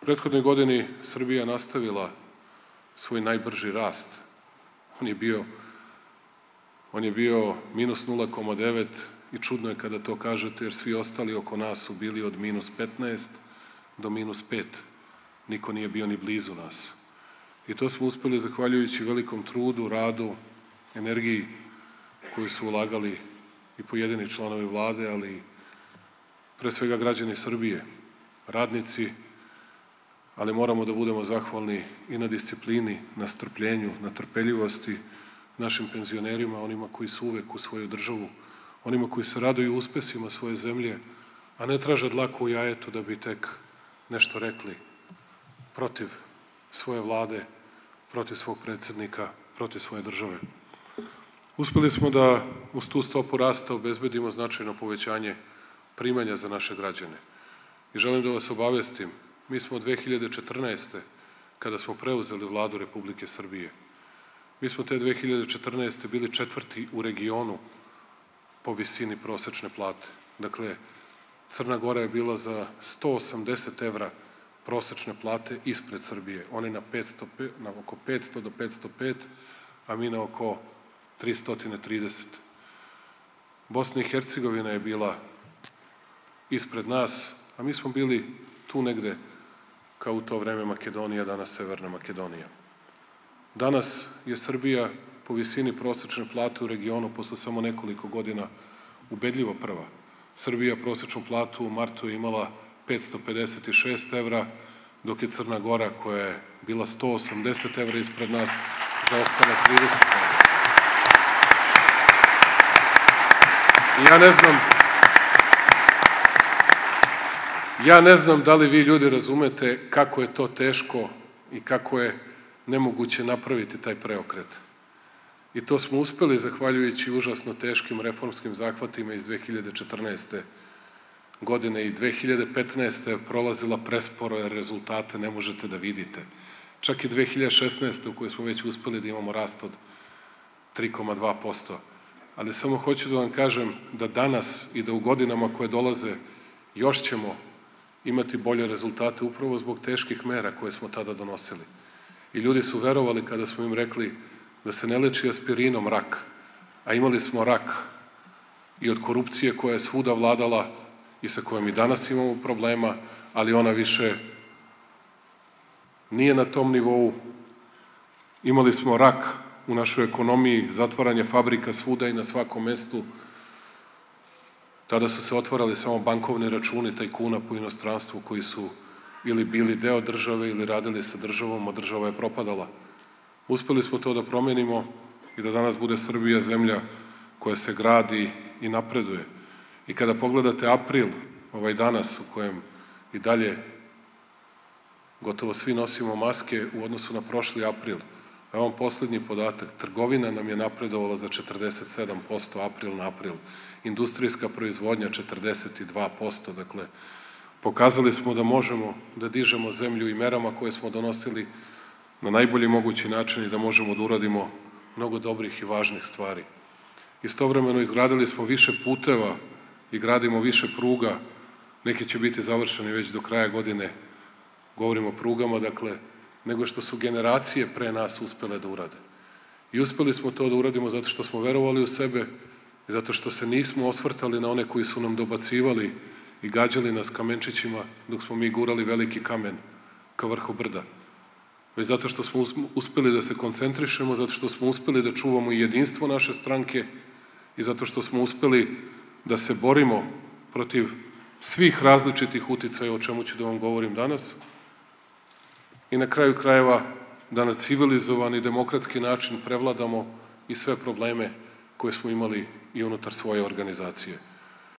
U prethodnoj godini Srbija nastavila svoj najbrži rast. On je bio on je bio minus 0,9 i čudno je kada to kažete, jer svi ostali oko nas su bili od minus 15 do minus 5. Niko nije bio ni blizu nas. I to smo uspeli zahvaljujući velikom trudu, radu, energiji koju su ulagali i pojedini članovi vlade, ali pre svega građani Srbije, radnici, ali moramo da budemo zahvalni i na disciplini, na strpljenju, na trpeljivosti našim penzionerima, onima koji su uvek u svoju državu, onima koji se raduju uspesima svoje zemlje, a ne traže dlaku u jajetu da bi tek nešto rekli protiv svoje vlade, protiv svog predsednika, protiv svoje države. Uspeli smo da uz tu stopu rasta obezbedimo značajno povećanje primanja za naše građane. I želim da vas obavestim, mi smo 2014. kada smo preuzeli vladu Republike Srbije, mi smo te 2014. bili četvrti u regionu po visini prosečne plate. Dakle, Crna Gora je bila za 180 evra prosečne plate ispred Srbije. Oni na, 500, na oko 500 do 505, a mi na oko 330. Bosna i Hercegovina je bila ispred nas, a mi smo bili tu negde kao u to vreme Makedonija, danas Severna Makedonija. Danas je Srbija po visini prosečne plate u regionu posle samo nekoliko godina ubedljivo prva. Srbija prosečnu platu u martu je imala 556 evra, dok je Crna Gora koja je bila 180 evra ispred nas, zaostala 30 evra. Ja ne znam, ja ne znam da li vi ljudi razumete kako je to teško i kako je nemoguće napraviti taj preokret. I to smo uspeli zahvaljujući užasno teškim reformskim zahvatima iz 2014. godine i 2015. je prolazila presporo jer rezultate ne možete da vidite. Čak i 2016. u kojoj smo već uspeli da imamo rast od 3,2%. Ali samo hoću da vam kažem da danas i da u godinama koje dolaze još ćemo imati bolje rezultate upravo zbog teških mera koje smo tada donosili. I ljudi su verovali kada smo im rekli da se ne leči aspirinom rak, a imali smo rak i od korupcije koja je svuda vladala i sa kojom i danas imamo problema, ali ona više nije na tom nivou. Imali smo rak u našoj ekonomiji, zatvaranje fabrika svuda i na svakom mestu. Tada su se otvarali samo bankovni računi tajkuna po inostranstvu koji su ili bili deo države ili radili sa državom, a država je propadala. Uspeli smo to da promenimo i da danas bude Srbija zemlja koja se gradi i napreduje. I kada pogledate april, ovaj danas u kojem i dalje gotovo svi nosimo maske u odnosu na prošli april, Evo vam poslednji podatak. Trgovina nam je napredovala za 47% april na april. Industrijska proizvodnja 42%. Dakle, Pokazali smo da možemo da dižemo zemlju i merama koje smo donosili na najbolji mogući način i da možemo da uradimo mnogo dobrih i važnih stvari. Istovremeno izgradili smo više puteva i gradimo više pruga, neki će biti završeni već do kraja godine, govorimo o prugama, dakle, nego što su generacije pre nas uspele da urade. I uspeli smo to da uradimo zato što smo verovali u sebe i zato što se nismo osvrtali na one koji su nam dobacivali i gađali nas kamenčićima dok smo mi gurali veliki kamen ka vrhu brda. Već zato što smo uspeli da se koncentrišemo, zato što smo uspeli da čuvamo jedinstvo naše stranke i zato što smo uspeli da se borimo protiv svih različitih uticaja o čemu ću da vam govorim danas i na kraju krajeva da na civilizovan i demokratski način prevladamo i sve probleme koje smo imali i unutar svoje organizacije.